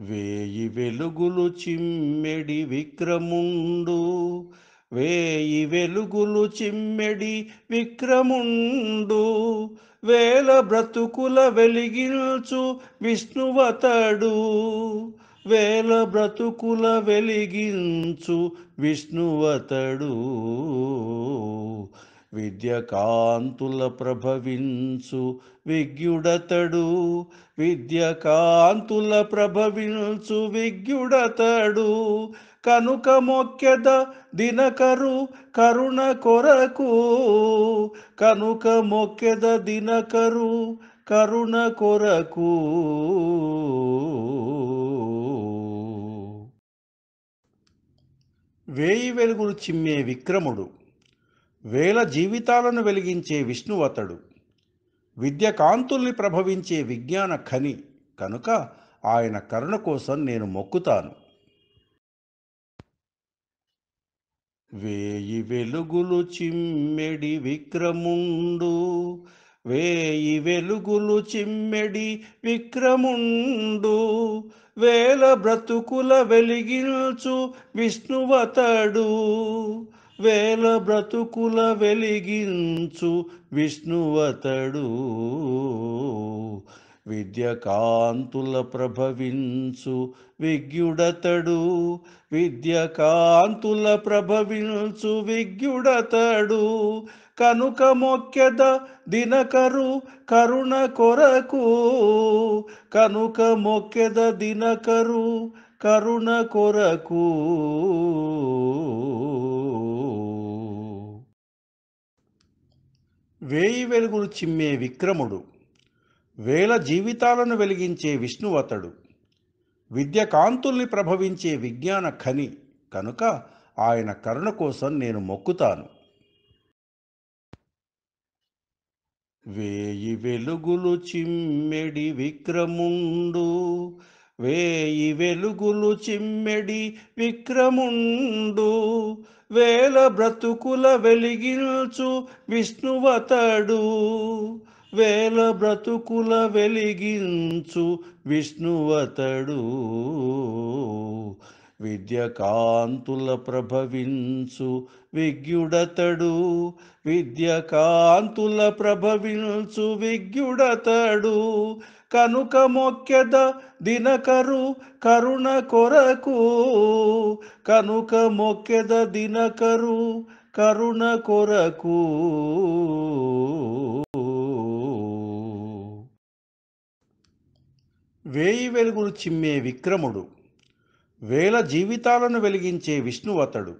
వేయి వెలుగులు చిమ్మెడి విక్రముండు. వేయి వెలుగులు చిమ్మెడి విక్రముండు. వేల బ్రతుకుల వెలిగించు విష్ణువతడు. వేల బ్రతుకుల వెలిగించు విష్ణువతడు. విద్యకాంతుల ప్రభవించు విజ్ఞుడతడు. విద్యకాంతుల ప్రభవించు విజ్ఞుడతడు. కనుక మొక్కెద దినకరు కరుణ కొరకు. కనుక మొక్కెద దినకరు కరుణ కొరకు. వేయి వెలుగులు చిమ్మే విక్రముడు. వేల జీవితాలను వెలిగించే విష్ణువతడు విద్య కాంతుల్ని ప్రభవించే విజ్ఞాన ఖని కనుక ఆయన కరుణ కోసం నేను మొక్కుతాను. వేయి వెలుగులు చిమ్మెడి విక్రముండు వేయి వెలుగులు చిమ్మెడి విక్రముండు వేల బ్రతుకుల వెలిగించు విష్ణువతడు. వేల బ్రతుకుల వెలిగించు విష్ణువతడు విద్య కాంతుల ప్రభవించు విజ్ఞుడతడు. విద్య కాంతుల ప్రభవించు విజ్ఞుడతడు. కనుక మొక్కెద దినకరు కరుణ కొరకు. కనుక మొక్కెద దినకరు కరుణ కొరకు. వేయి వెలుగులు చిమ్మే విక్రముడు. వేల జీవితాలను వెలిగించే విష్ణువతడు. విద్య కాంతుల్ని ప్రభవించే విజ్ఞాన ఖని. కనుక ఆయన కరుణ కోసం నేను మొక్కుతాను. వేయి వెలుగులు చిమ్మెడి విక్రముండు. వేయి వెలుగులు చిమ్మెడి విక్రముండు. వేల బ్రతుకుల వెలిగించు విష్ణువతడు. వేల బ్రతుకుల వెలిగించు విష్ణువతడు. విద్య కాంతుల ప్రభవించు విజ్ఞుడతడు. విద్య కాంతుల ప్రభవించు విజ్ఞుడతడు. కనుక మొక్కెద దినకరు కరుణ కొరకు. కనుక మొక్కెద దినకరు కరుణ కొరకు. వేయి వెలుగులు చిమ్మే విక్రముడు. వేల జీవితాలను వెలిగించే విష్ణువతడు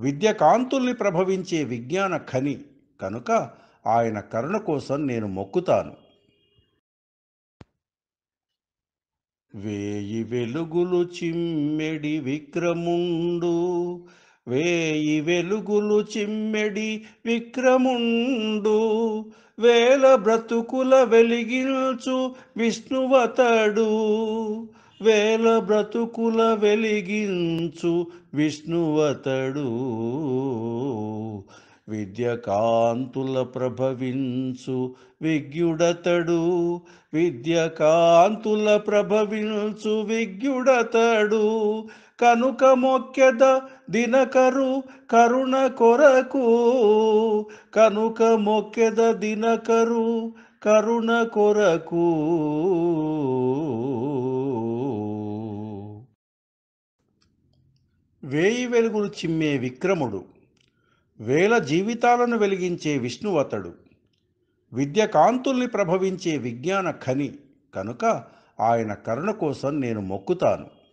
విద్య కాంతుల్ని ప్రభవించే విజ్ఞాన ఖని. కనుక ఆయన కరుణ కోసం నేను మొక్కుతాను. వేయి వెలుగులు చిమ్మెడి విక్రముండు. వేయి వెలుగులు చిమ్మెడి విక్రముండు. వేల బ్రతుకుల వెలిగించు విష్ణువతడు వేల బ్రతుకుల వెలిగించు విష్ణువతడు. విద్యకాంతుల ప్రభవించు విజ్ఞుడతడు. విద్యకాంతుల ప్రభవించు విజ్ఞుడతడు. కనుక మొక్కెద దినకరు కరుణ కొరకు. కనుక మొక్కెద దినకరు కరుణ కొరకు. వేయి వెలుగులు చిమ్మే విక్రముడు. వేల జీవితాలను వెలిగించే విష్ణువతడు. విద్య కాంతుల్ని ప్రభవించే విజ్ఞాన ఖని. కనుక ఆయన కరుణ కోసం నేను మొక్కుతాను.